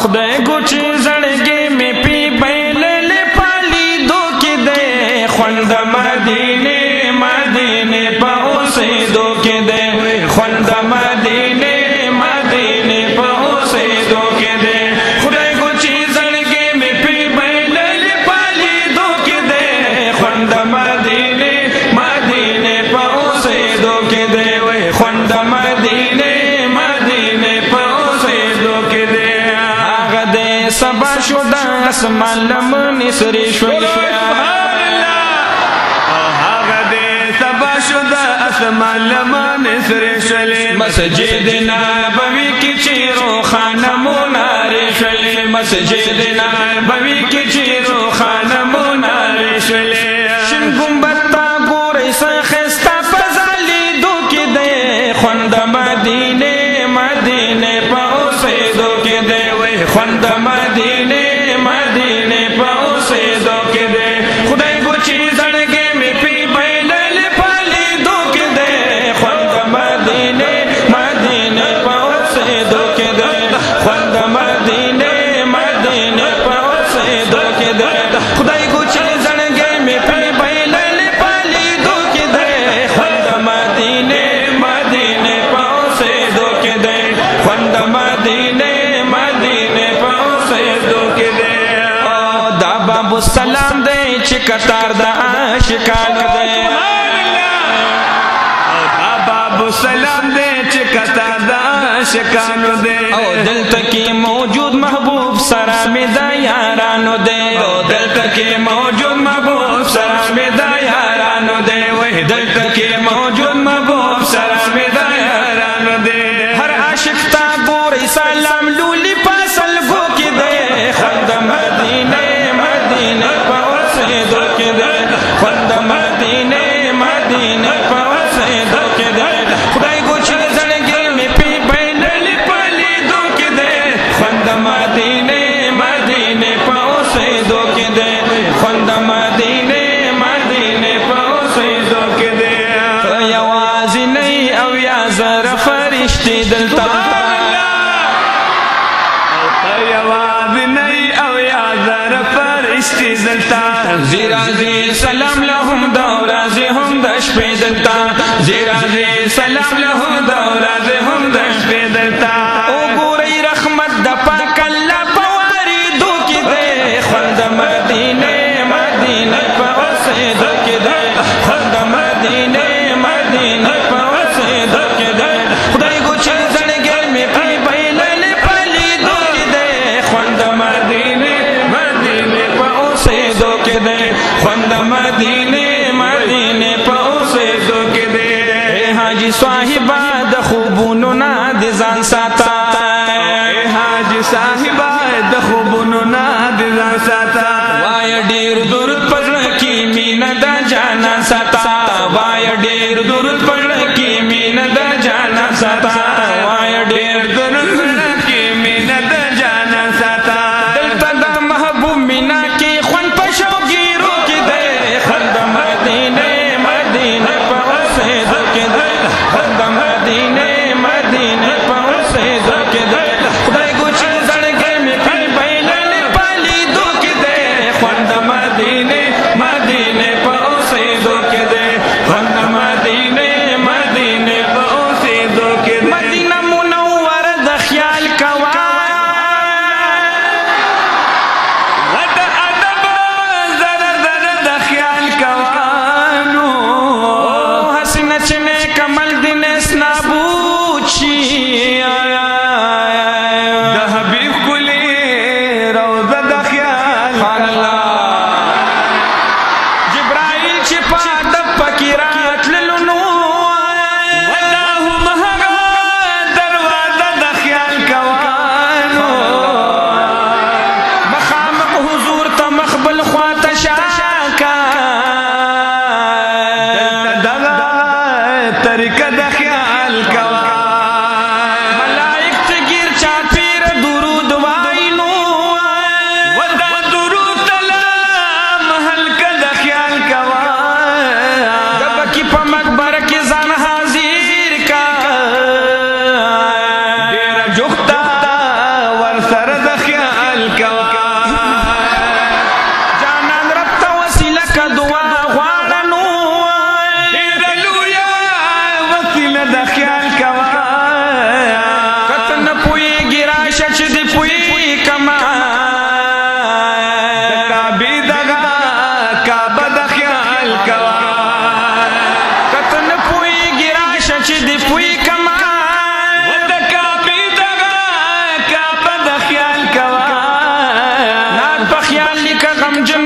خدای ګوچې زړګي اسمان لمن سری شوي سبحان الله هغه دې سبا شو د اسمان لمن سری شلې مسجد نبوي کې چې روخان مونار شلې مسجد نبوي کې چې روخان مونار شلې شین ګمبت تا ګورې سخستا فزالې دوکې دې خوند مدینه مدینه په اوسې دوکې دې وې خوند سلام دی چې کتار د عاشقانو دی بابو سلام دی چې کتار د عاشقانو دی او دلته کې موجود محبوب سره مې د یارانو دی او دلته کې موجود نشتی دلتا او یواز نئی او یازر فرشتی دلتا زی رازی سلام لهم دو رازی هم دش پی دلتا زی رازی سلام لهم مدینه مدینه په اوسه دو کې دې حاجی صاحب د خوبونو نه د ځان ساته حاجی صاحب د خوبونو نه د ځان ساته وای ډیر درود پړ کې مینا د جانا ساته وای ډیر درود پړ کې مینا د جانا ساته